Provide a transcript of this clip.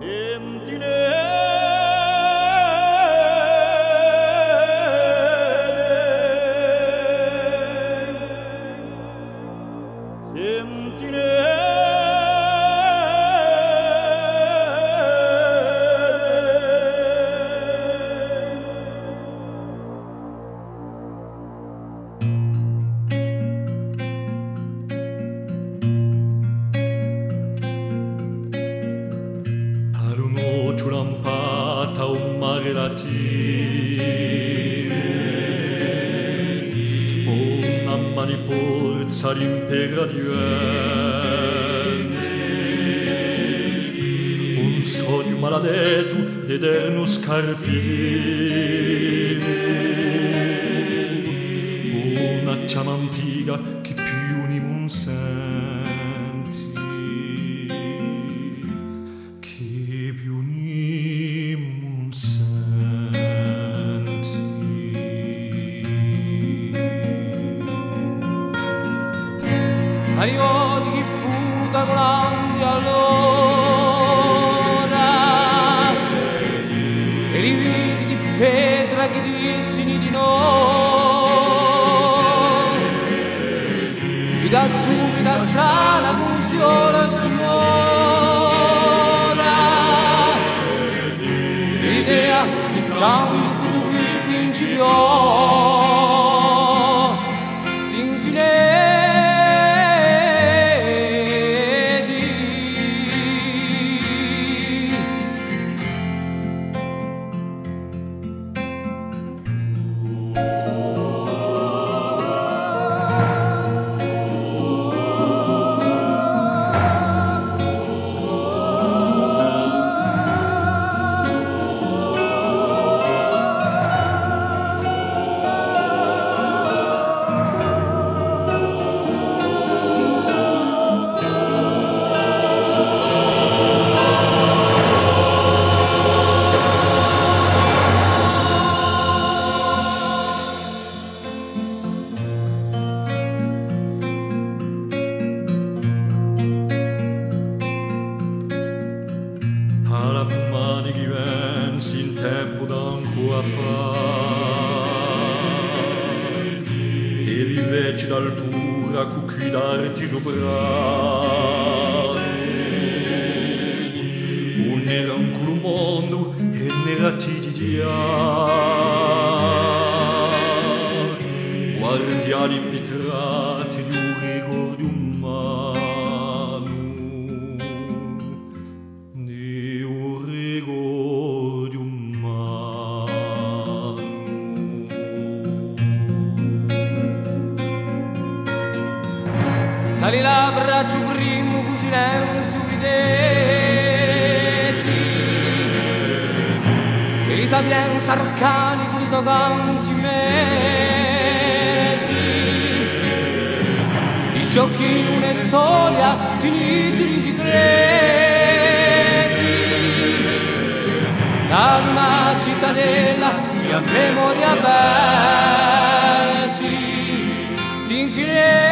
Emptiness. 라티레니 옴남만이 볼차림 베가리웨니 un sogno maledetto ed è uno scarpino una ciamantiga che più di un senso agli oggi che fu da grande allora. E li visi di pietra che dissini di noi. E da subito strana consiglio suora l'idea che tanto tu qui principiò d'altura cu cui d'arti giobrani. Un era un culo mondo e n'era tididiani. Guardiani pitrani. dalle labbra ci oprimmo così lento sui denti e li sapienza arcani con i soganti mesi i giochi una storia di tinitili segreti. Da una cittadella che a memoria persi scintillare